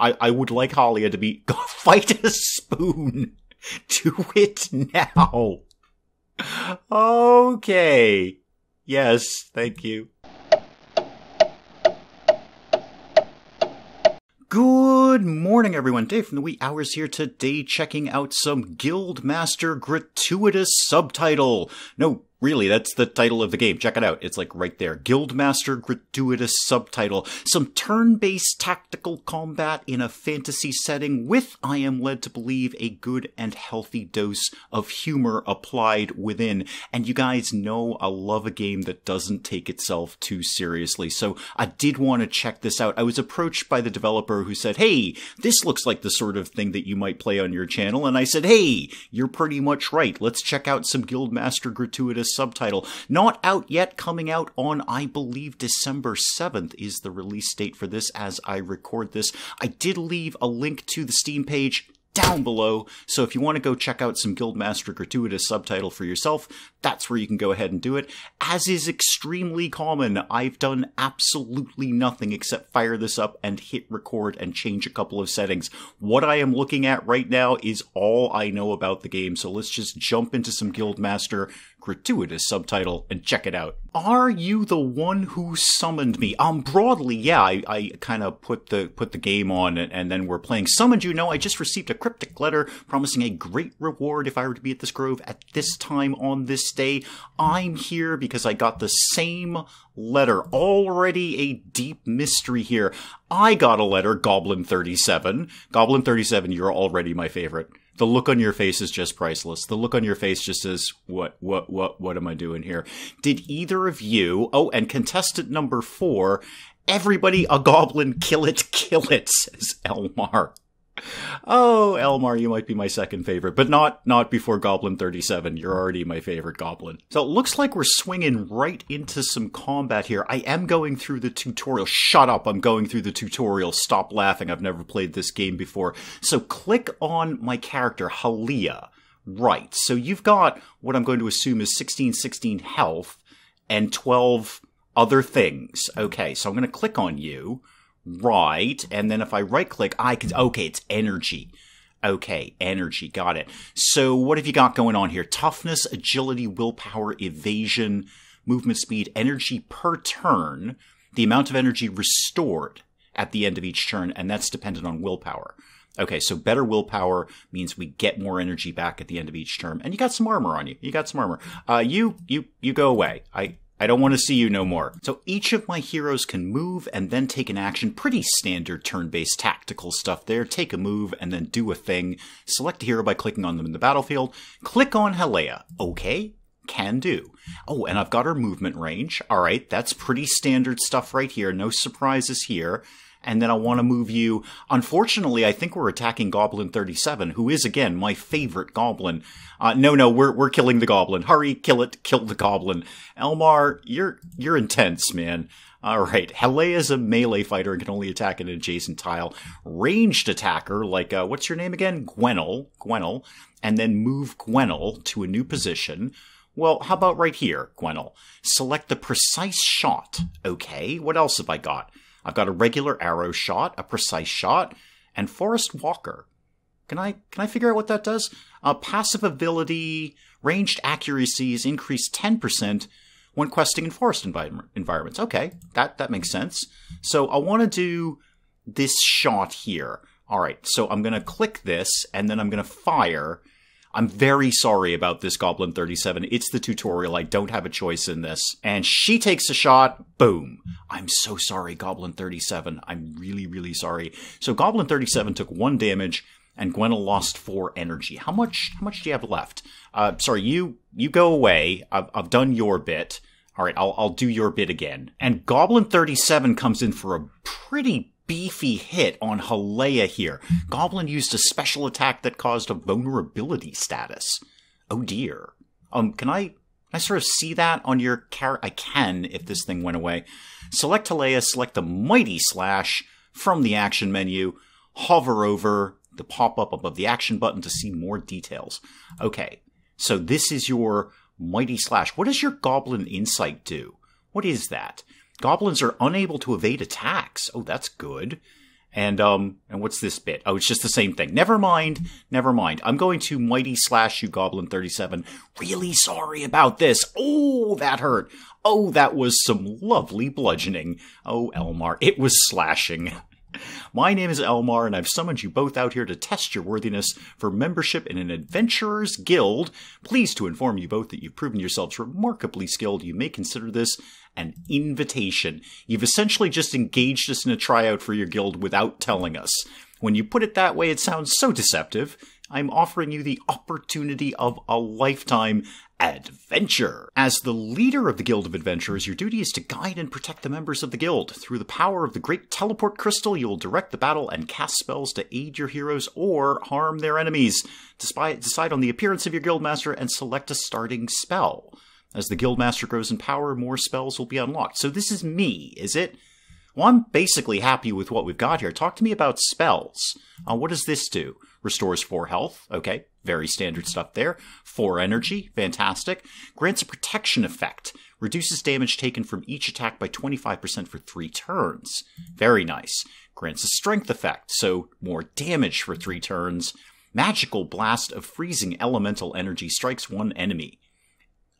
I, I would like Halia to be fight a spoon. Do it now. Okay. Yes, thank you. Good morning, everyone. Dave from the Wee Hours here today, checking out some Guildmaster gratuitous subtitle. No, Really, that's the title of the game. Check it out. It's like right there. Guildmaster gratuitous subtitle. Some turn-based tactical combat in a fantasy setting with, I am led to believe, a good and healthy dose of humor applied within. And you guys know I love a game that doesn't take itself too seriously. So I did want to check this out. I was approached by the developer who said, Hey, this looks like the sort of thing that you might play on your channel. And I said, Hey, you're pretty much right. Let's check out some Guildmaster gratuitous subtitle. Not out yet, coming out on, I believe, December 7th is the release date for this as I record this. I did leave a link to the Steam page down below. So if you want to go check out some Guildmaster gratuitous subtitle for yourself, that's where you can go ahead and do it. As is extremely common, I've done absolutely nothing except fire this up and hit record and change a couple of settings. What I am looking at right now is all I know about the game. So let's just jump into some Guildmaster gratuitous subtitle and check it out. Are you the one who summoned me? Um, broadly, yeah, I, I kind of put the put the game on and, and then we're playing. Summoned you? No, I just received a cryptic letter promising a great reward if I were to be at this grove at this time on this day. I'm here because I got the same letter. Already a deep mystery here. I got a letter, Goblin 37. Goblin 37, you're already my favorite the look on your face is just priceless. The look on your face just says, what, what, what, what am I doing here? Did either of you, oh, and contestant number four, everybody a goblin, kill it, kill it, says Elmar. Oh, Elmar, you might be my second favorite, but not not before Goblin 37. You're already my favorite goblin. So it looks like we're swinging right into some combat here. I am going through the tutorial. Shut up, I'm going through the tutorial. Stop laughing. I've never played this game before. So click on my character, Halia. Right. So you've got what I'm going to assume is 16, 16 health and 12 other things. Okay, so I'm going to click on you. Right. And then if I right click, I can, okay, it's energy. Okay, energy. Got it. So what have you got going on here? Toughness, agility, willpower, evasion, movement speed, energy per turn, the amount of energy restored at the end of each turn, and that's dependent on willpower. Okay, so better willpower means we get more energy back at the end of each turn, and you got some armor on you. You got some armor. Uh, you, you, you go away. I, I don't want to see you no more. So each of my heroes can move and then take an action. Pretty standard turn-based tactical stuff there. Take a move and then do a thing. Select a hero by clicking on them in the battlefield. Click on Halia. Okay, can do. Oh, and I've got her movement range. All right, that's pretty standard stuff right here. No surprises here and then I want to move you. Unfortunately, I think we're attacking Goblin 37, who is again my favorite goblin. Uh, no, no, we're we're killing the goblin. Hurry, kill it, kill the goblin. Elmar, you're you're intense, man. All right, Halia is a melee fighter and can only attack an adjacent tile. Ranged attacker, like uh, what's your name again? Gwenel, Gwenel, and then move Gwenel to a new position. Well, how about right here, Gwenel? Select the precise shot. Okay, what else have I got? I've got a regular arrow shot, a precise shot, and Forest Walker. Can I can I figure out what that does? Uh, passive ability, ranged accuracy is increased 10% when questing in forest envi- environments. Okay, that that makes sense. So I want to do this shot here. All right, so I'm going to click this and then I'm going to fire I'm very sorry about this Goblin 37. It's the tutorial. I don't have a choice in this. And she takes a shot. Boom. I'm so sorry, Goblin 37. I'm really, really sorry. So Goblin 37 took one damage and Gwenel lost four energy. How much, how much do you have left? Uh, sorry, you, you go away. I've, I've done your bit. All right, I'll, I'll do your bit again. And Goblin 37 comes in for a pretty beefy hit on Halia here. Goblin used a special attack that caused a vulnerability status. Oh dear. Um, can I, can I sort of see that on your car? I can if this thing went away. Select Halia, select the Mighty Slash from the action menu, hover over the pop-up above the action button to see more details. Okay, so this is your Mighty Slash. What does your Goblin Insight do? What is that? Goblins are unable to evade attacks. Oh, that's good. And um and what's this bit? Oh, it's just the same thing. Never mind. Never mind. I'm going to mighty slash you goblin 37. Really sorry about this. Oh, that hurt. Oh, that was some lovely bludgeoning. Oh, Elmar, it was slashing. My name is Elmar, and I've summoned you both out here to test your worthiness for membership in an adventurer's guild. Pleased to inform you both that you've proven yourselves remarkably skilled. You may consider this an invitation. You've essentially just engaged us in a tryout for your guild without telling us. When you put it that way, it sounds so deceptive. I'm offering you the opportunity of a lifetime adventure. As the leader of the Guild of Adventurers, your duty is to guide and protect the members of the guild. Through the power of the great teleport crystal, you will direct the battle and cast spells to aid your heroes or harm their enemies. Decide on the appearance of your guildmaster and select a starting spell. As the guildmaster grows in power, more spells will be unlocked. So this is me, is it? Well, I'm basically happy with what we've got here. Talk to me about spells. Uh, what does this do? Restores 4 health. Okay, very standard stuff there. 4 energy. Fantastic. Grants a protection effect. Reduces damage taken from each attack by 25% for 3 turns. Very nice. Grants a strength effect, so more damage for 3 turns. Magical blast of freezing elemental energy strikes one enemy.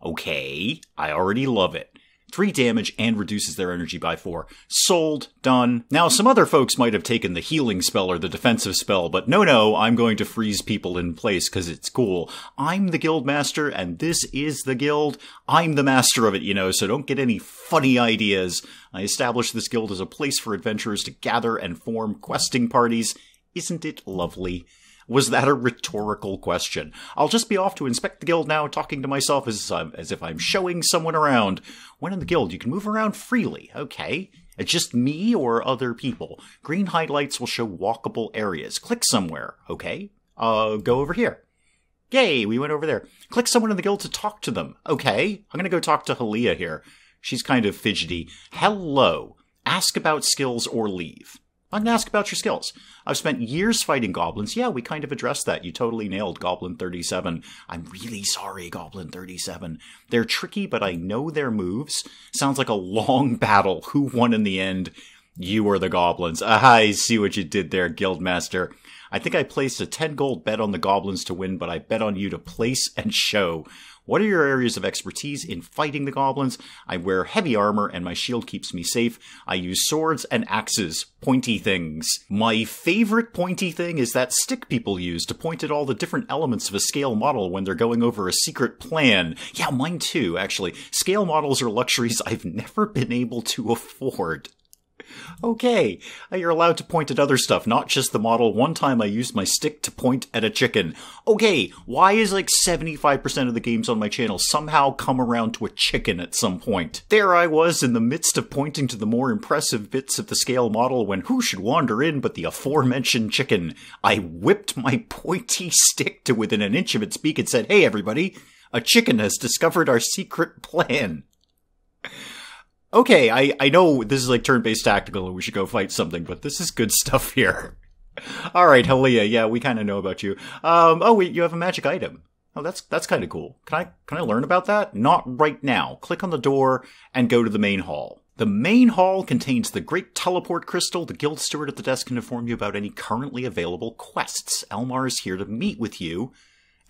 Okay, I already love it. 3 damage and reduces their energy by 4. Sold. Done. Now, some other folks might have taken the healing spell or the defensive spell, but no, no, I'm going to freeze people in place because it's cool. I'm the guild master, and this is the guild. I'm the master of it, you know, so don't get any funny ideas. I established this guild as a place for adventurers to gather and form questing parties. Isn't it lovely? Was that a rhetorical question? I'll just be off to inspect the guild now, talking to myself as, um, as if I'm showing someone around. When in the guild, you can move around freely. Okay. It's just me or other people. Green highlights will show walkable areas. Click somewhere. Okay. Uh, go over here. Yay, we went over there. Click someone in the guild to talk to them. Okay. I'm gonna go talk to Halia here. She's kind of fidgety. Hello. Ask about skills or leave. I'm going to ask about your skills. I've spent years fighting goblins. Yeah, we kind of addressed that. You totally nailed Goblin 37. I'm really sorry, Goblin 37. They're tricky, but I know their moves. Sounds like a long battle. Who won in the end? You or the goblins. Ah, I see what you did there, Guildmaster. I think I placed a 10 gold bet on the goblins to win, but I bet on you to place and show. What are your areas of expertise in fighting the goblins? I wear heavy armor and my shield keeps me safe. I use swords and axes, pointy things. My favorite pointy thing is that stick people use to point at all the different elements of a scale model when they're going over a secret plan. Yeah, mine too, actually. Scale models are luxuries I've never been able to afford. Okay, uh, you're allowed to point at other stuff, not just the model. One time I used my stick to point at a chicken. Okay, why is like 75% of the games on my channel somehow come around to a chicken at some point? There I was in the midst of pointing to the more impressive bits of the scale model when who should wander in but the aforementioned chicken? I whipped my pointy stick to within an inch of its beak and said, hey everybody, a chicken has discovered our secret plan okay, I, I know this is like turn based tactical and we should go fight something, but this is good stuff here. All right, Halia, yeah, we kind of know about you. Um, oh, wait, you have a magic item. Oh, that's that's kind of cool. Can I can I learn about that? Not right now. Click on the door and go to the main hall. The main hall contains the great teleport crystal. The guild steward at the desk can inform you about any currently available quests. Elmar is here to meet with you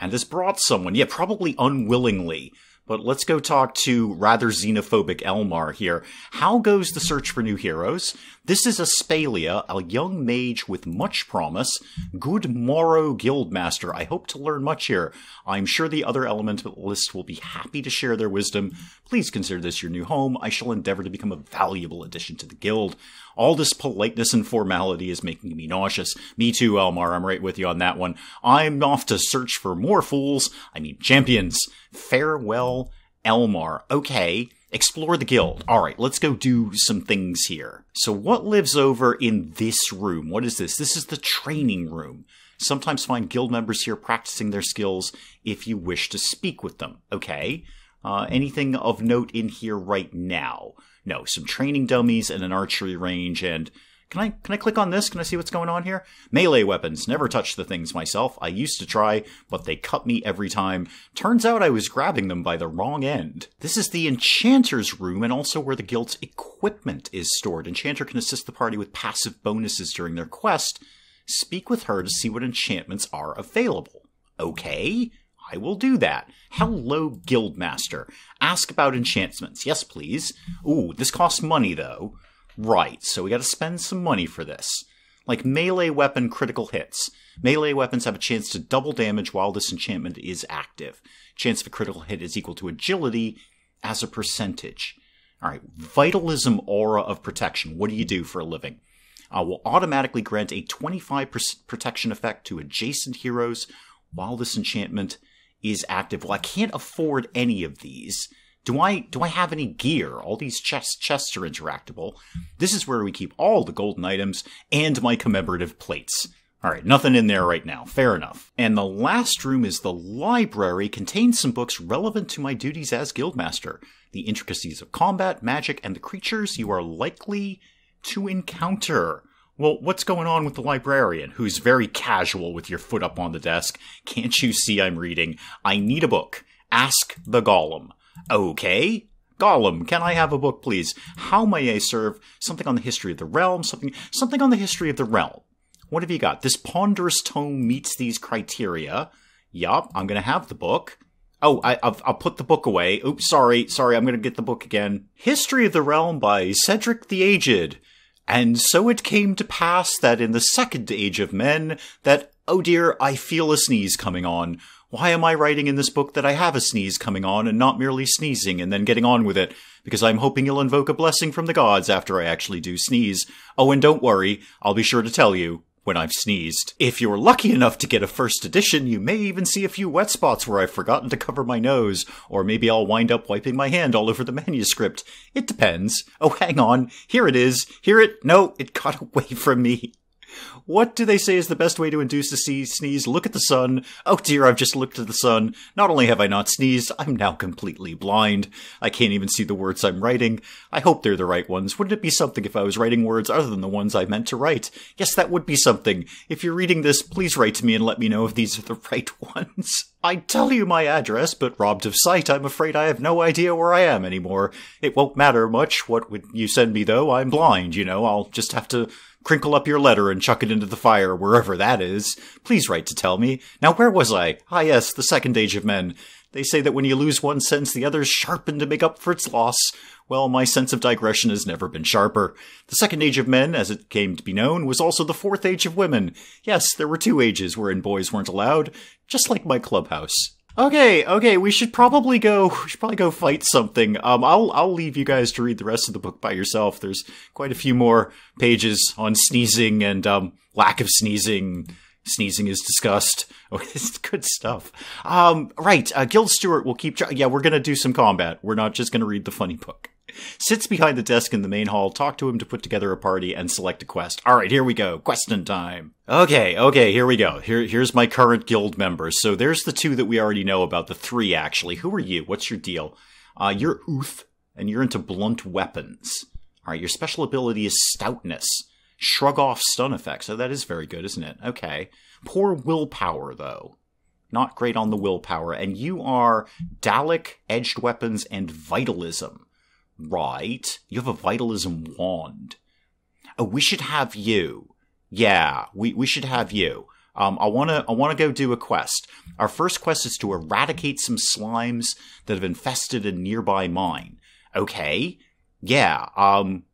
and has brought someone, yeah, probably unwillingly. But let's go talk to rather xenophobic Elmar here. How goes the search for new heroes? This is Aspalia, a young mage with much promise. Good morrow guildmaster. I hope to learn much here. I'm sure the other elementalists will be happy to share their wisdom. Please consider this your new home. I shall endeavor to become a valuable addition to the guild. All this politeness and formality is making me nauseous. Me too, Elmar. I'm right with you on that one. I'm off to search for more fools. I mean champions. Farewell, Elmar. Okay. Explore the guild. All right, let's go do some things here. So, what lives over in this room? What is this? This is the training room. Sometimes find guild members here practicing their skills if you wish to speak with them. Okay. Uh, anything of note in here right now? No, some training dummies and an archery range and Can I can I click on this? Can I see what's going on here? Melee weapons. Never touched the things myself. I used to try, but they cut me every time. Turns out I was grabbing them by the wrong end. This is the Enchanter's room and also where the guild's equipment is stored. Enchanter can assist the party with passive bonuses during their quest. Speak with her to see what enchantments are available. Okay, I will do that. Hello, Guildmaster. Ask about enchantments. Yes, please. Ooh, this costs money, though. Right, so we gotta spend some money for this. Like melee weapon critical hits. Melee weapons have a chance to double damage while this enchantment is active. Chance of a critical hit is equal to agility as a percentage. Alright, Vitalism Aura of Protection. What do you do for a living? Uh, will automatically grant a 25% protection effect to adjacent heroes while this enchantment is active. Well, I can't afford any of these. Do I do I have any gear? All these chests chests are interactable. This is where we keep all the golden items and my commemorative plates. All right, nothing in there right now. Fair enough. And the last room is the library, contains some books relevant to my duties as guildmaster. The intricacies of combat, magic, and the creatures you are likely to encounter. Well, what's going on with the librarian, who's very casual with your foot up on the desk? Can't you see I'm reading? I need a book. Ask the Golem. Okay. Gollum, can I have a book, please? How may I serve? Something on the history of the realm, something, something on the history of the realm. What have you got? This ponderous tome meets these criteria. Yup, I'm gonna have the book. Oh, I, will I'll put the book away. Oops, sorry, sorry, I'm gonna get the book again. History of the Realm by Cedric the Aged. And so it came to pass that in the second age of men, that, oh dear, I feel a sneeze coming on. Why am I writing in this book that I have a sneeze coming on and not merely sneezing and then getting on with it? Because I'm hoping you'll invoke a blessing from the gods after I actually do sneeze. Oh, and don't worry, I'll be sure to tell you when I've sneezed. If you're lucky enough to get a first edition, you may even see a few wet spots where I've forgotten to cover my nose, or maybe I'll wind up wiping my hand all over the manuscript. It depends. Oh, hang on. Here it is. Here it. No, it got away from me. What do they say is the best way to induce a sneeze? Look at the sun. Oh dear, I've just looked at the sun. Not only have I not sneezed, I'm now completely blind. I can't even see the words I'm writing. I hope they're the right ones. Wouldn't it be something if I was writing words other than the ones I meant to write? Yes, that would be something. If you're reading this, please write to me and let me know if these are the right ones. I tell you my address, but robbed of sight, I'm afraid I have no idea where I am anymore. It won't matter much what would you send me though. I'm blind, you know. I'll just have to crinkle up your letter and chuck it into the fire wherever that is. Please write to tell me. Now, where was I? Ah, yes, the second age of men. They say that when you lose one sense, the others sharpen to make up for its loss. Well, my sense of digression has never been sharper. The second age of men, as it came to be known, was also the fourth age of women. Yes, there were two ages wherein boys weren't allowed, just like my clubhouse. Okay, okay, we should probably go. We should probably go fight something. Um, I'll I'll leave you guys to read the rest of the book by yourself. There's quite a few more pages on sneezing and um, lack of sneezing. Sneezing is discussed. Oh, it's good stuff. Um, right, uh, Guild Steward will keep. yeah, we're gonna do some combat. We're not just gonna read the funny book sits behind the desk in the main hall, talk to him to put together a party, and select a quest. All right, here we go. Question time. Okay, okay, here we go. Here, here's my current guild members. So there's the two that we already know about. The three, actually. Who are you? What's your deal? Uh, you're Uth, and you're into blunt weapons. All right, your special ability is stoutness. Shrug off stun effects. So that is very good, isn't it? Okay. Poor willpower, though. Not great on the willpower. And you are Dalek, edged weapons, and vitalism. Right. You have a vitalism wand. Oh, we should have you. Yeah, we, we should have you. Um, I wanna I wanna go do a quest. Our first quest is to eradicate some slimes that have infested a nearby mine. Okay. Yeah. Um,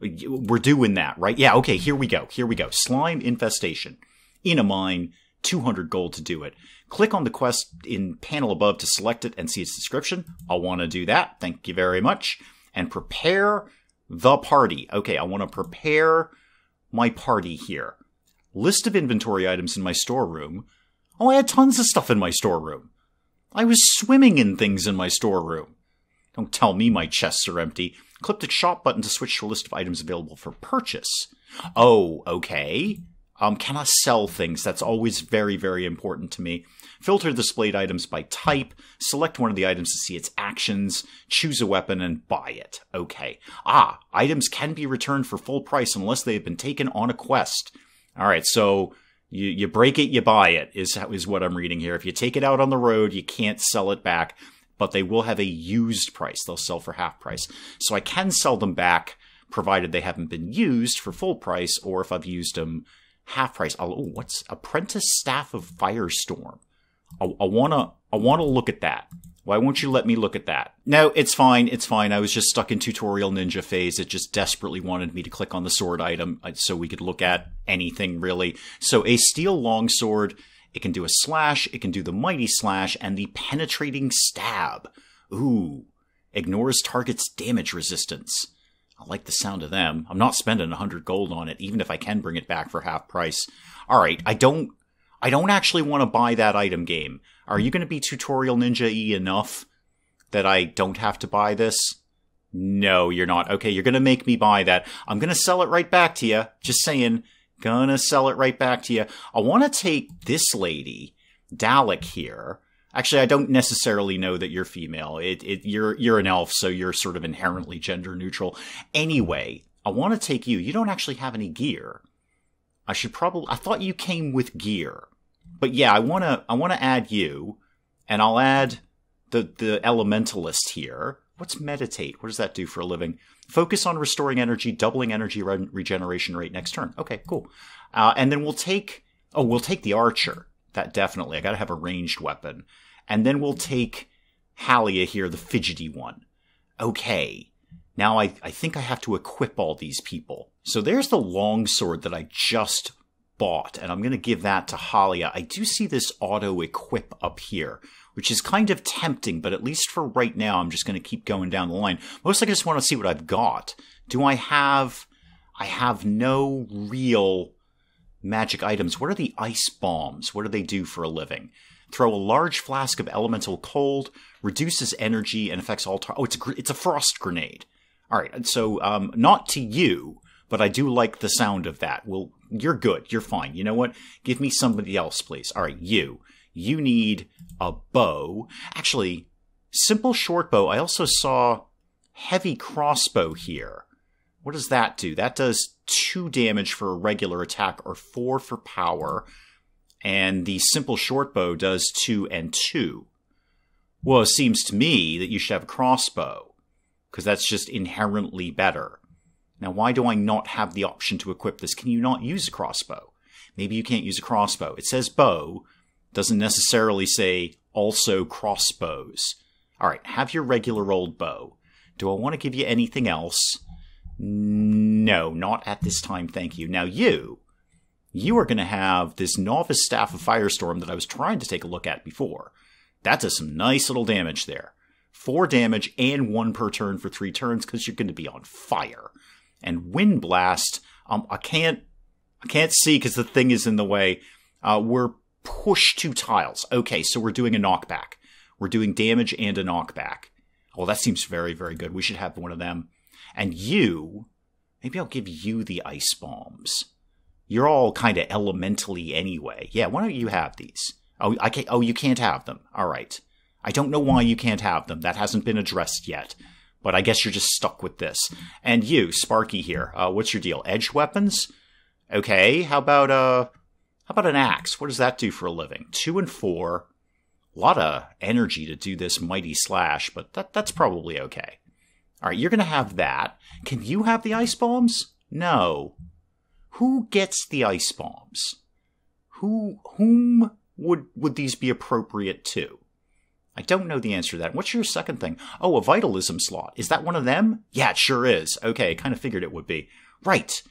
we're doing that, right? Yeah. Okay. Here we go. Here we go. Slime infestation in a mine. 200 gold to do it. Click on the quest in panel above to select it and see its description. I'll want to do that. Thank you very much and prepare the party. Okay, I want to prepare my party here. List of inventory items in my storeroom. Oh, I had tons of stuff in my storeroom. I was swimming in things in my storeroom. Don't tell me my chests are empty. Click the shop button to switch to a list of items available for purchase. Oh, okay. Um, can I sell things? That's always very, very important to me. Filter displayed items by type, select one of the items to see its actions, choose a weapon, and buy it. Okay. Ah, items can be returned for full price unless they have been taken on a quest. Alright, so you, you break it, you buy it, is, is what I'm reading here. If you take it out on the road, you can't sell it back, but they will have a used price. They'll sell for half price. So I can sell them back, provided they haven't been used for full price, or if I've used them half price. Oh, what's Apprentice Staff of Firestorm? I, wanna, I wanna look at that. Why won't you let me look at that? No, it's fine. It's fine. I was just stuck in tutorial ninja phase. It just desperately wanted me to click on the sword item uh, so we could look at anything really. So a steel longsword, it can do a slash, it can do the mighty slash, and the penetrating stab. Ooh. Ignores target's damage resistance. I like the sound of them. I'm not spending 100 gold on it, even if I can bring it back for half price. Alright, I don't I don't actually want to buy that item game. Are you going to be tutorial ninja e enough that I don't have to buy this? No, you're not. Okay, you're going to make me buy that. I'm going to sell it right back to you. Just saying. Gonna sell it right back to you. I want to take this lady, Dalek here. Actually, I don't necessarily know that you're female. It, it, you're, you're an elf, so you're sort of inherently gender neutral. Anyway, I want to take you. You don't actually have any gear. I should probably, I thought you came with gear. But yeah, I want to, I want to add you and I'll add the, the elementalist here. What's meditate? What does that do for a living? Focus on restoring energy, doubling energy re- regeneration rate next turn. Okay, cool. Uh, and then we'll take, oh, we'll take the archer. That definitely. I got to have a ranged weapon. And then we'll take Halia here, the fidgety one. Okay. Now I, I think I have to equip all these people. So there's the longsword that I just bought, and I'm going to give that to Halia. I do see this auto equip up here, which is kind of tempting, but at least for right now, I'm just going to keep going down the line. Mostly I just want to see what I've got. Do I have, I have no real magic items. What are the ice bombs? What do they do for a living? Throw a large flask of elemental cold, reduces energy, and affects all. Tar- oh, it's a it's a frost grenade. All right, so um, not to you, but I do like the sound of that. Well, you're good. You're fine. You know what? Give me somebody else, please. All right, you. You need a bow. Actually, simple short bow. I also saw heavy crossbow here. What does that do? That does two damage for a regular attack or four for power. And the simple short bow does two and two. Well, it seems to me that you should have a crossbow because that's just inherently better. Now, why do I not have the option to equip this? Can you not use a crossbow? Maybe you can't use a crossbow. It says bow, doesn't necessarily say also crossbows. All right, have your regular old bow. Do I want to give you anything else? No, not at this time, thank you. Now, you, you are going to have this novice staff of Firestorm that I was trying to take a look at before. That does some nice little damage there. Four damage and one per turn for three turns because you're going to be on fire and Wind Blast. Um, I can't, I can't see because the thing is in the way. Uh, we're pushed two tiles. Okay, so we're doing a knockback. We're doing damage and a knockback. Well, that seems very, very good. We should have one of them. And you, maybe I'll give you the ice bombs. You're all kind of elementally anyway. Yeah, why don't you have these? Oh, I can't, oh, you can't have them. All right. I don't know why you can't have them. That hasn't been addressed yet but I guess you're just stuck with this. And you, Sparky here, uh, what's your deal? Edge weapons? Okay, how about uh, how about an axe? What does that do for a living? Two and four. A lot of energy to do this mighty slash, but that that's probably okay. All right, you're gonna have that. Can you have the ice bombs? No. Who gets the ice bombs? Who whom would would these be appropriate to? I don't know the answer to that. What's your second thing? Oh, a vitalism slot. Is that one of them? Yeah, it sure is. Okay, I kind of figured it would be. Right.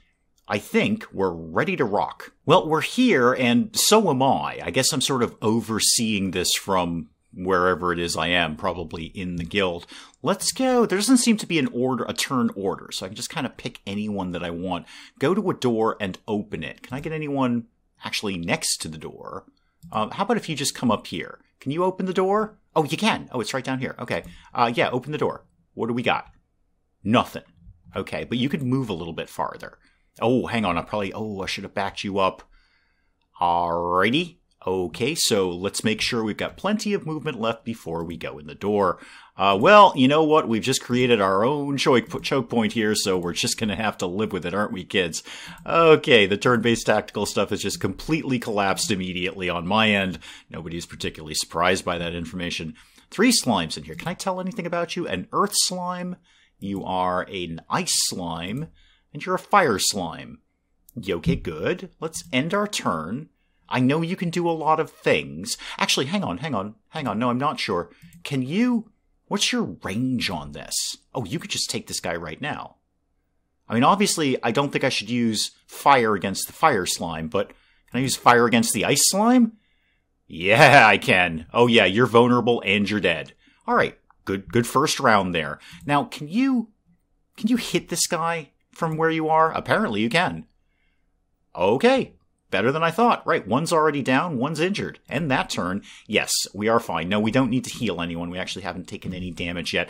I think we're ready to rock. Well, we're here, and so am I. I guess I'm sort of overseeing this from wherever it is I am, probably in the guild. Let's go. There doesn't seem to be an order, a turn order, so I can just kind of pick anyone that I want. Go to a door and open it. Can I get anyone actually next to the door? Uh, how about if you just come up here? Can you open the door? Oh, you can. Oh, it's right down here. Okay. Uh, yeah, open the door. What do we got? Nothing. Okay, but you could move a little bit farther. Oh, hang on. I probably. Oh, I should have backed you up. Alrighty. Okay, so let's make sure we've got plenty of movement left before we go in the door. Uh, well, you know what? We've just created our own choke, choke point here, so we're just gonna have to live with it, aren't we, kids? Okay, the turn-based tactical stuff has just completely collapsed immediately on my end. Nobody's particularly surprised by that information. Three slimes in here. Can I tell anything about you? An earth slime, you are an ice slime, and you're a fire slime. Okay, good. Let's end our turn. I know you can do a lot of things. Actually, hang on, hang on, hang on. No, I'm not sure. Can you. What's your range on this? Oh, you could just take this guy right now. I mean, obviously, I don't think I should use fire against the fire slime, but can I use fire against the ice slime? Yeah, I can. Oh yeah, you're vulnerable and you're dead. All right, good, good first round there. Now, can you, can you hit this guy from where you are? Apparently, you can. Okay, better than I thought. Right, one's already down, one's injured. And that turn, yes, we are fine. No, we don't need to heal anyone. We actually haven't taken any damage yet.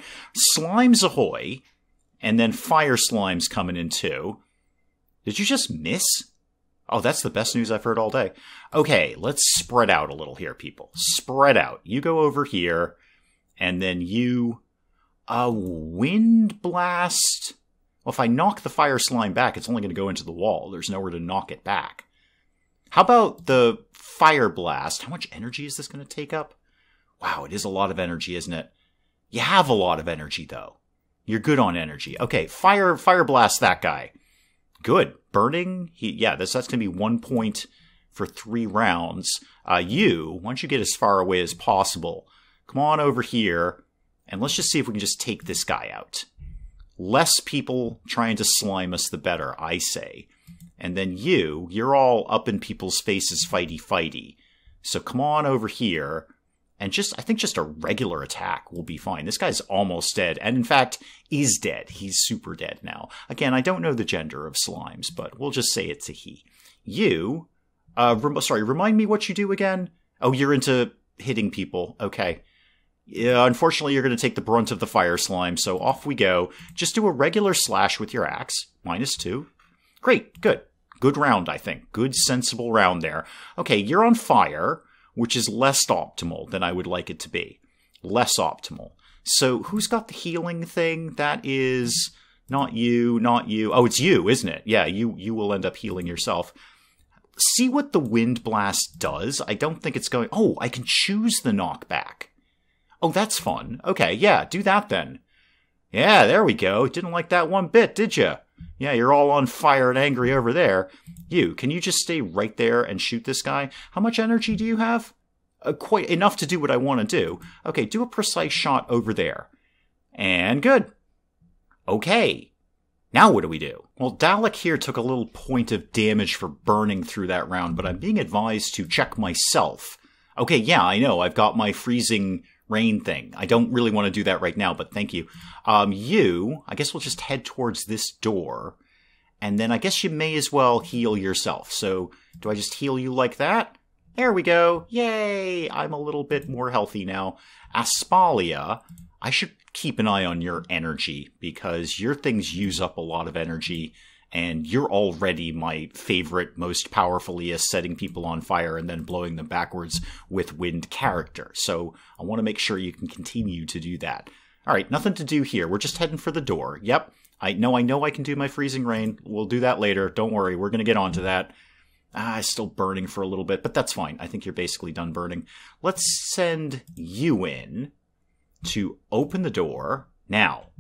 Slimes ahoy, and then fire slimes coming in too. Did you just miss? Oh, that's the best news I've heard all day. Okay, let's spread out a little here, people. Spread out. You go over here, and then you. A wind blast. Well, if I knock the fire slime back, it's only going to go into the wall. There's nowhere to knock it back. How about the fire blast? How much energy is this going to take up? Wow, it is a lot of energy, isn't it? You have a lot of energy, though. You're good on energy. Okay, fire fire blast that guy. Good. Burning, he, yeah, this, that's going to be one point for three rounds. Uh, you, once you get as far away as possible, come on over here, and let's just see if we can just take this guy out. Less people trying to slime us, the better, I say. And then you, you're all up in people's faces fighty fighty. So come on over here, and just, I think just a regular attack will be fine. This guy's almost dead, and in fact, is dead. He's super dead now. Again, I don't know the gender of slimes, but we'll just say it's a he. You, uh, rem- sorry, remind me what you do again? Oh, you're into hitting people. Okay. Yeah, unfortunately, you're going to take the brunt of the fire slime, so off we go. Just do a regular slash with your axe. Minus two. Great, good. Good round, I think. Good, sensible round there. Okay, you're on fire, which is less optimal than I would like it to be. Less optimal. So who's got the healing thing? That is not you, not you. Oh, it's you, isn't it? Yeah, you you will end up healing yourself. See what the wind blast does. I don't think it's going. Oh, I can choose the knockback. Oh, that's fun. Okay, yeah, do that then. Yeah, there we go. Didn't like that one bit, did you? Yeah, you're all on fire and angry over there. You, can you just stay right there and shoot this guy? How much energy do you have? Uh, quite enough to do what I want to do. Okay, do a precise shot over there. And good. Okay. Now what do we do? Well, Dalek here took a little point of damage for burning through that round, but I'm being advised to check myself. Okay, yeah, I know. I've got my freezing rain thing. I don't really want to do that right now, but thank you. Um, you, I guess we'll just head towards this door, and then I guess you may as well heal yourself. So, do I just heal you like that? There we go. Yay! I'm a little bit more healthy now. Aspalia, I should keep an eye on your energy because your things use up a lot of energy and you're already my favorite, most powerfully as setting people on fire and then blowing them backwards with wind character. So I want to make sure you can continue to do that. All right, nothing to do here. We're just heading for the door. Yep. I know I know I can do my freezing rain. We'll do that later. Don't worry. We're going to get onto that. Ah, still burning for a little bit, but that's fine. I think you're basically done burning. Let's send you in to open the door. Now,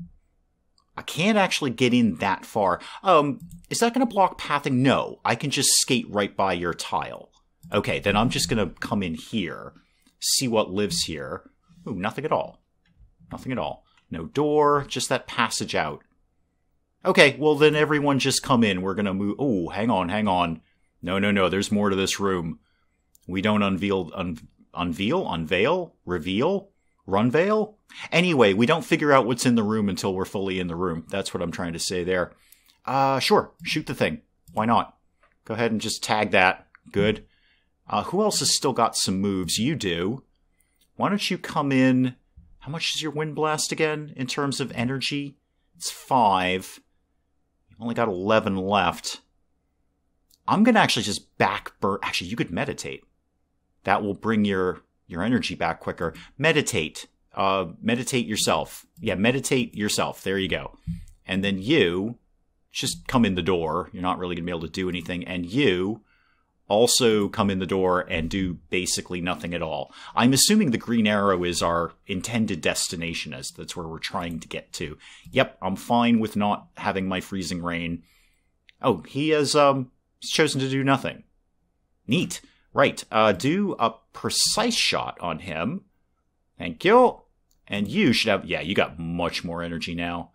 I can't actually get in that far. Um, is that going to block pathing? No, I can just skate right by your tile. Okay, then I'm just going to come in here, see what lives here. Ooh, nothing at all. Nothing at all. No door, just that passage out. Okay, well then everyone just come in. We're going to move. Oh, hang on, hang on. No, no, no, there's more to this room. We don't unveil, un- unveil, unveil, reveal, runveil? Anyway, we don't figure out what's in the room until we're fully in the room. That's what I'm trying to say there. Uh, sure. Shoot the thing. Why not? Go ahead and just tag that. Good. Uh, who else has still got some moves? You do. Why don't you come in? How much is your wind blast again in terms of energy? It's five. You've only got 11 left. I'm going to actually just back burn. Actually, you could meditate. That will bring your, your energy back quicker. Meditate. Uh, meditate yourself. Yeah, meditate yourself. There you go. And then you just come in the door. You're not really going to be able to do anything. And you also come in the door and do basically nothing at all. I'm assuming the green arrow is our intended destination as that's where we're trying to get to. Yep, I'm fine with not having my freezing rain. Oh, he has um chosen to do nothing. Neat. Right. Uh do a precise shot on him. Thank you. And you should have yeah, you got much more energy now.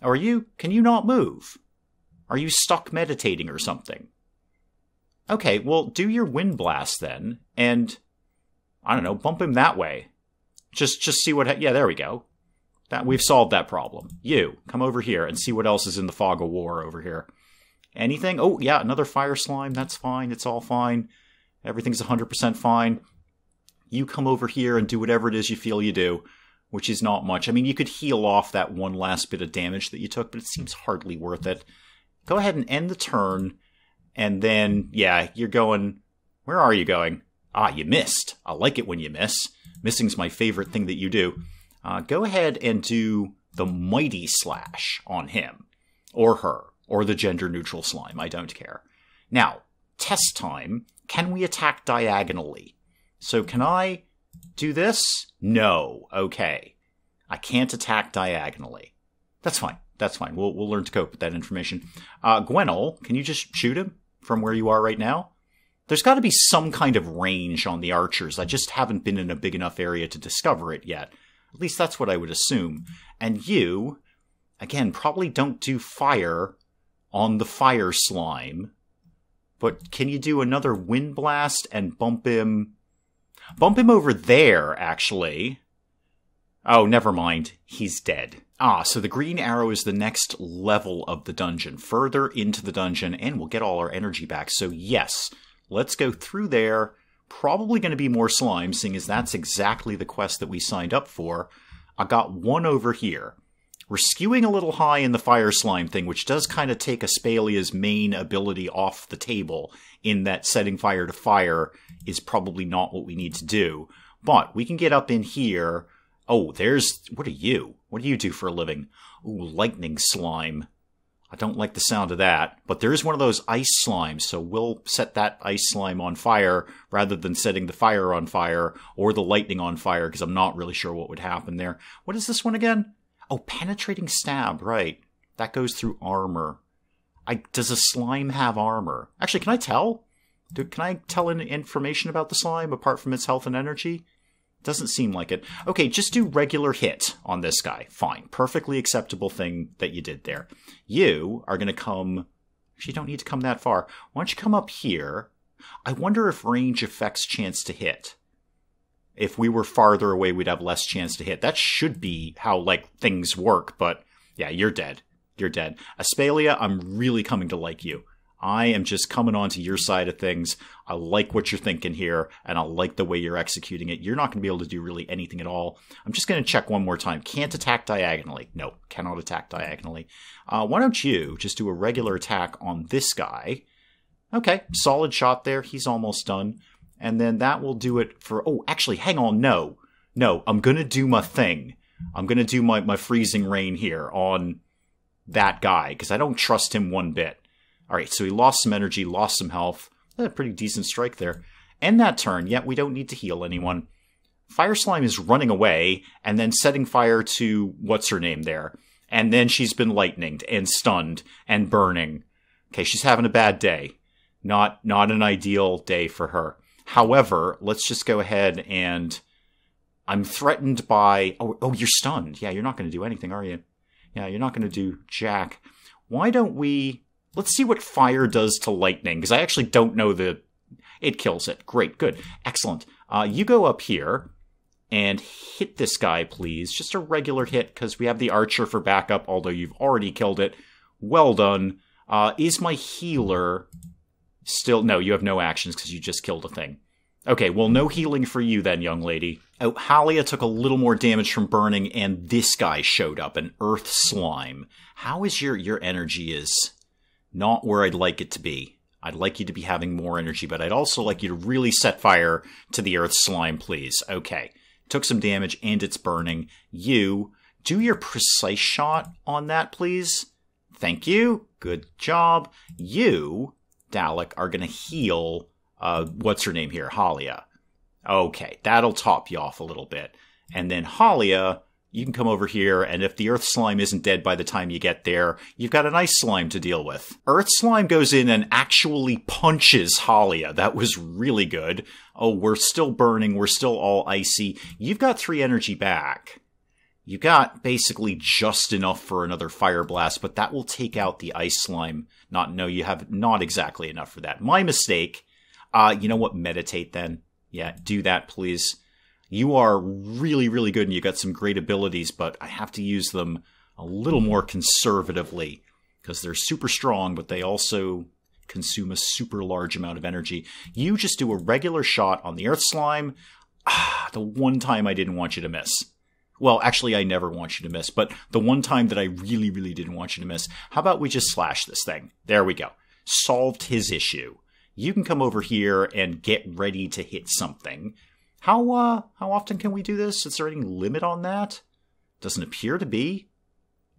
Or you can you not move? Are you stuck meditating or something? Okay, well, do your wind blast then, and I don't know, bump him that way. Just just see what. Ha- yeah, there we go. That we've solved that problem. You come over here and see what else is in the fog of war over here. Anything? Oh yeah, another fire slime. That's fine. It's all fine. Everything's 100% fine. You come over here and do whatever it is you feel you do, which is not much. I mean, you could heal off that one last bit of damage that you took, but it seems hardly worth it. Go ahead and end the turn and then, yeah, you're going, where are you going? Ah, you missed. I like it when you miss. Missing's my favorite thing that you do. Uh, go ahead and do the mighty slash on him, or her, or the gender neutral slime. I don't care. Now, test time. Can we attack diagonally? So can I do this? No. Okay. I can't attack diagonally. That's fine. That's fine. We'll, we'll learn to cope with that information. Uh, Gwenel, can you just shoot him? from where you are right now? There's got to be some kind of range on the archers. I just haven't been in a big enough area to discover it yet. At least that's what I would assume. And you, again, probably don't do fire on the fire slime. But can you do another wind blast and bump him? Bump him over there, actually. Oh, never mind. He's dead. Ah, so the green arrow is the next level of the dungeon, further into the dungeon, and we'll get all our energy back. So, yes, let's go through there. Probably going to be more slime, seeing as that's exactly the quest that we signed up for. I got one over here. We're skewing a little high in the fire slime thing, which does kind of take Aspalia's main ability off the table, in that setting fire to fire is probably not what we need to do. But we can get up in here Oh, there's. What are you? What do you do for a living? Ooh, lightning slime. I don't like the sound of that, but there is one of those ice slimes, so we'll set that ice slime on fire rather than setting the fire on fire or the lightning on fire because I'm not really sure what would happen there. What is this one again? Oh, penetrating stab, right. That goes through armor. I, does a slime have armor? Actually, can I tell? Do, can I tell any information about the slime apart from its health and energy? Doesn't seem like it. Okay, just do regular hit on this guy. Fine. Perfectly acceptable thing that you did there. You are going to come. Actually, you don't need to come that far. Why don't you come up here? I wonder if range affects chance to hit. If we were farther away, we'd have less chance to hit. That should be how, like, things work, but yeah, you're dead. You're dead. Aspalia, I'm really coming to like you. I am just coming on to your side of things. I like what you're thinking here, and I like the way you're executing it. You're not going to be able to do really anything at all. I'm just going to check one more time. Can't attack diagonally. No, cannot attack diagonally. Uh, why don't you just do a regular attack on this guy? Okay, solid shot there. He's almost done. And then that will do it for. Oh, actually, hang on. No. No, I'm to do my thing. I'm to do my, my freezing rain here on that guy because I don't trust him one bit. All right, so he lost some energy, lost some health. A pretty decent strike there. End that turn, yet we don't need to heal anyone. Fire Slime is running away and then setting fire to what's her name there. And then she's been lightninged and stunned and burning. Okay, she's having a bad day. Not not an ideal day for her. However, let's just go ahead and I'm threatened by oh, oh you're stunned. Yeah, you're not going to do anything, are you? Yeah, you're not going to do jack. Why don't we Let's see what fire does to lightning, because I actually don't know the. It kills it. Great, good, excellent. Uh, you go up here and hit this guy, please. Just a regular hit, because we have the archer for backup, although you've already killed it. Well done. Uh, is my healer still. No, you have no actions because you just killed a thing. Okay, well, no healing for you then, young lady. Oh, Halia took a little more damage from burning, and this guy showed up, an earth slime. How is your your energy is not where I'd like it to be. I'd like you to be having more energy, but I'd also like you to really set fire to the earth slime, please. Okay. Took some damage and it's burning. You, do your precise shot on that, please. Thank you. Good job. You, Dalek, are going to heal, uh, what's her name here? Halia. Okay, that'll top you off a little bit. And then Halia, you can come over here, and if the Earth Slime isn't dead by the time you get there, you've got an Ice Slime to deal with. Earth Slime goes in and actually punches Halia. That was really good. Oh, we're still burning, we're still all icy. You've got three energy back. You got basically just enough for another fire blast, but that will take out the ice slime. Not no, you have not exactly enough for that. My mistake. Uh, you know what? Meditate then. Yeah, do that, please. You are really, really good and you got some great abilities, but I have to use them a little more conservatively because they're super strong, but they also consume a super large amount of energy. You just do a regular shot on the earth slime. Ah, the one time I didn't want you to miss. Well, actually, I never want you to miss, but the one time that I really, really didn't want you to miss, how about we just slash this thing? There we go. Solved his issue you can come over here and get ready to hit something. How uh how often can we do this? Is there any limit on that? Doesn't appear to be.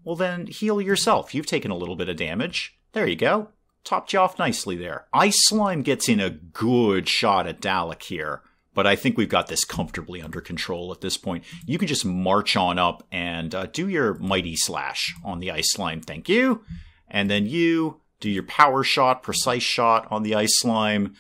Well then heal yourself. You've taken a little bit of damage. There you go. Topped you off nicely there. Ice Slime gets in a good shot at Dalek here, but I think we've got this comfortably under control at this point. You can just march on up and uh, do your Mighty Slash on the Ice Slime. Thank you. And then you do your power shot, precise shot on the ice slime,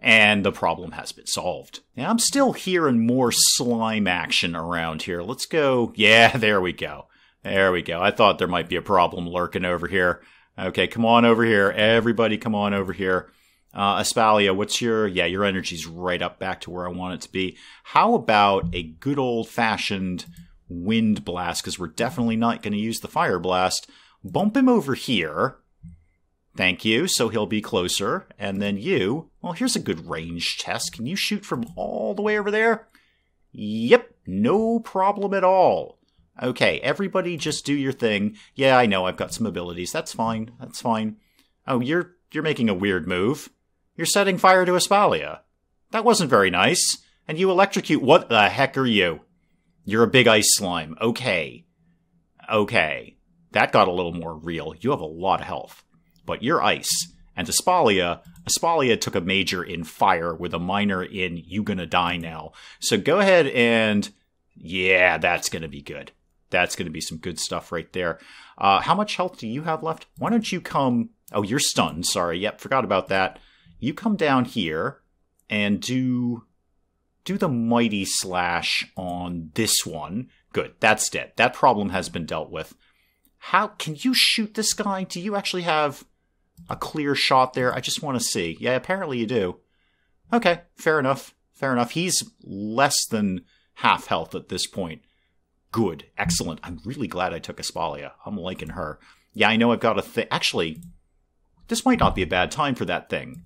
and the problem has been solved. Now, I'm still hearing more slime action around here. Let's go. Yeah, there we go. There we go. I thought there might be a problem lurking over here. Okay, come on over here. Everybody come on over here. Uh, Aspalia, what's your, yeah, your energy's right up back to where I want it to be. How about a good old fashioned wind blast? Because we're definitely not going to use the fire blast. Bump him over here. Thank you. So he'll be closer. And then you, well, here's a good range test. Can you shoot from all the way over there? Yep, no problem at all. Okay, everybody just do your thing. Yeah, I know I've got some abilities. That's fine. That's fine. Oh, you're you're making a weird move. You're setting fire to Aspalia. That wasn't very nice. And you electrocute what the heck are you? You're a big ice slime. Okay. Okay. That got a little more real. You have a lot of health but you're ice. And Aspalia, Aspalia took a major in fire with a minor in you gonna die now. So go ahead and yeah, that's gonna be good. That's gonna be some good stuff right there. Uh, how much health do you have left? Why don't you come? Oh, you're stunned. Sorry. Yep, forgot about that. You come down here and do do the mighty slash on this one. Good. That's dead. That problem has been dealt with. How can you shoot this guy? Do you actually have a clear shot there. I just want to see. Yeah, apparently you do. Okay, fair enough. Fair enough. He's less than half health at this point. Good. Excellent. I'm really glad I took Aspalia. I'm liking her. Yeah, I know I've got a thing. Actually, this might not be a bad time for that thing.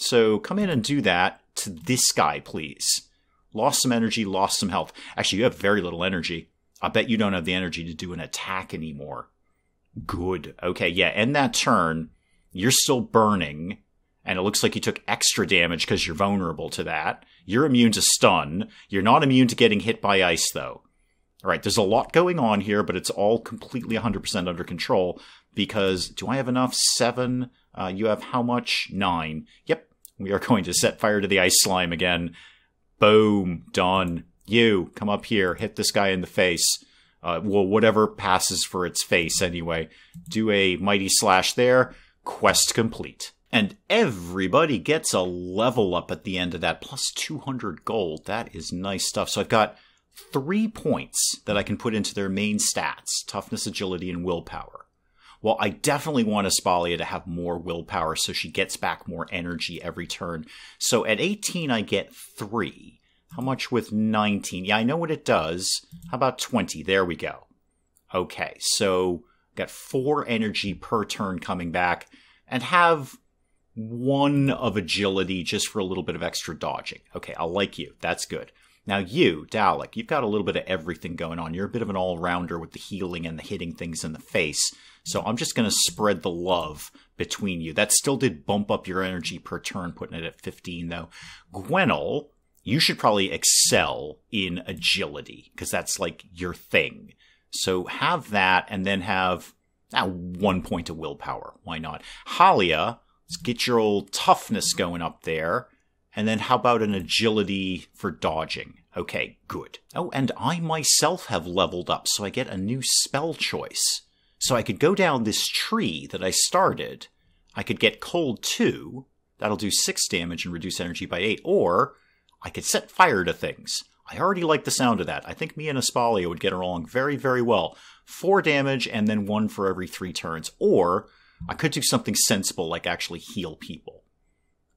So come in and do that to this guy, please. Lost some energy, lost some health. Actually, you have very little energy. I bet you don't have the energy to do an attack anymore. Good. Okay, yeah, end that turn you're still burning, and it looks like you took extra damage because you're vulnerable to that. You're immune to stun. You're not immune to getting hit by ice, though. All right, there's a lot going on here, but it's all completely 100% under control because do I have enough? Seven. Uh, you have how much? Nine. Yep. We are going to set fire to the ice slime again. Boom. Done. You, come up here. Hit this guy in the face. Uh, well, whatever passes for its face anyway. Do a mighty slash there. Quest complete. And everybody gets a level up at the end of that, plus 200 gold. That is nice stuff. So I've got three points that I can put into their main stats toughness, agility, and willpower. Well, I definitely want Aspalia to have more willpower so she gets back more energy every turn. So at 18, I get three. How much with 19? Yeah, I know what it does. How about 20? There we go. Okay, so Got four energy per turn coming back, and have one of agility just for a little bit of extra dodging. Okay, I'll like you. That's good. Now, you, Dalek, you've got a little bit of everything going on. You're a bit of an all rounder with the healing and the hitting things in the face. So I'm just going to spread the love between you. That still did bump up your energy per turn, putting it at 15 though. Gwennel, you should probably excel in agility because that's like your thing. So have that and then have ah, one point of willpower. Why not? Halia, let's get your old toughness going up there. And then how about an agility for dodging? Okay, good. Oh, and I myself have leveled up, so I get a new spell choice. So I could go down this tree that I started. I could get cold 2. That'll do 6 damage and reduce energy by 8. Or I could set fire to things. I already like the sound of that. I think me and Espalia would get along very, very well. 4 damage and then 1 for every 3 turns. Or I could do something sensible like actually heal people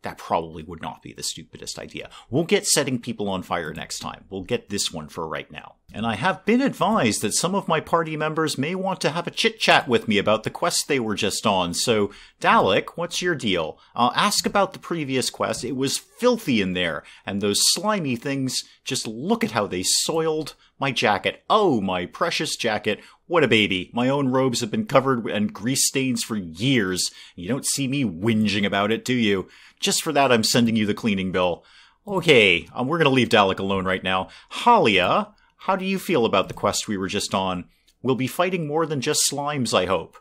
that probably would not be the stupidest idea. We'll get setting people on fire next time. We'll get this one for right now. And I have been advised that some of my party members may want to have a chit chat with me about the quest they were just on. So, Dalek, what's your deal? I'll ask about the previous quest. It was filthy in there, and those slimy things, just look at how they soiled my jacket. Oh, my precious jacket. What a baby. My own robes have been covered in grease stains for years. You don't see me whinging about it, do you? Just for that, I'm sending you the cleaning bill. Okay, um, we're going to leave Dalek alone right now. Halia, how do you feel about the quest we were just on? We'll be fighting more than just slimes, I hope.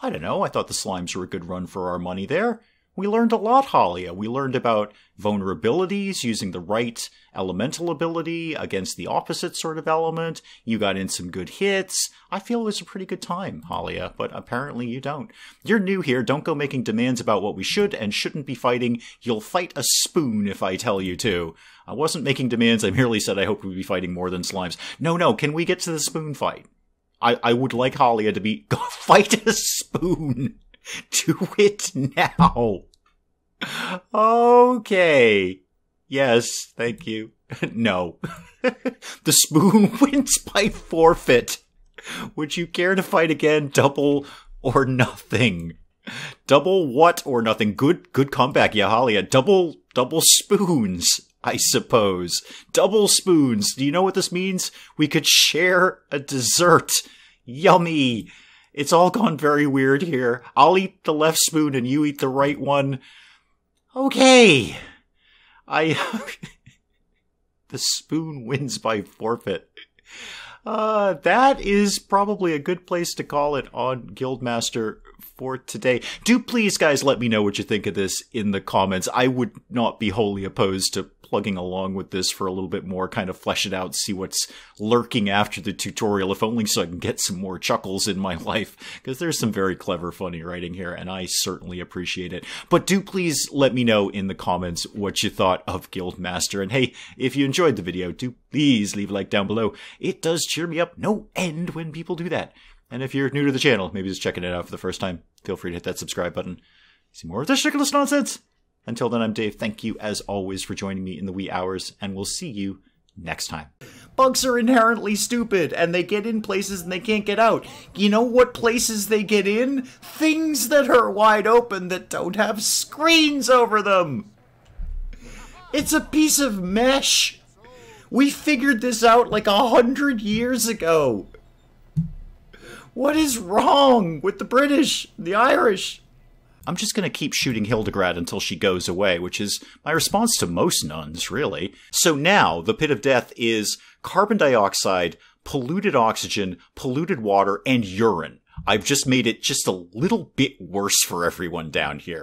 I don't know, I thought the slimes were a good run for our money there. We learned a lot, Halia. We learned about vulnerabilities, using the right elemental ability against the opposite sort of element. You got in some good hits. I feel it was a pretty good time, Halia, but apparently you don't. You're new here. Don't go making demands about what we should and shouldn't be fighting. You'll fight a spoon if I tell you to. I wasn't making demands. I merely said I hope we'd be fighting more than slimes. No, no. Can we get to the spoon fight? I, I would like Halia to be go fight a spoon. Do it now. Okay. Yes, thank you. no. the spoon wins by forfeit. Would you care to fight again? Double or nothing. Double what or nothing? Good, good comeback, Yahalia. Double, double spoons, I suppose. Double spoons. Do you know what this means? We could share a dessert. Yummy. It's all gone very weird here. I'll eat the left spoon and you eat the right one. Okay. I. the spoon wins by forfeit. Uh, that is probably a good place to call it on Guildmaster for today. Do please, guys, let me know what you think of this in the comments. I would not be wholly opposed to plugging along with this for a little bit more, kind of flesh it out, see what's lurking after the tutorial, if only so I can get some more chuckles in my life, because there's some very clever, funny writing here, and I certainly appreciate it. But do please let me know in the comments what you thought of Guildmaster, and hey, if you enjoyed the video, do please leave a like down below. It does cheer me up no end when people do that. And if you're new to the channel, maybe just checking it out for the first time, feel free to hit that subscribe button. See more of this ridiculous nonsense. Until then, I'm Dave. Thank you, as always, for joining me in the wee hours, and we'll see you next time. Bugs are inherently stupid, and they get in places and they can't get out. You know what places they get in? Things that are wide open that don't have screens over them. It's a piece of mesh. We figured this out like a hundred years ago. What is wrong with the British, the Irish? I'm just going to keep shooting Hildegard until she goes away, which is my response to most nuns, really. So now, the pit of death is carbon dioxide, polluted oxygen, polluted water, and urine. I've just made it just a little bit worse for everyone down here.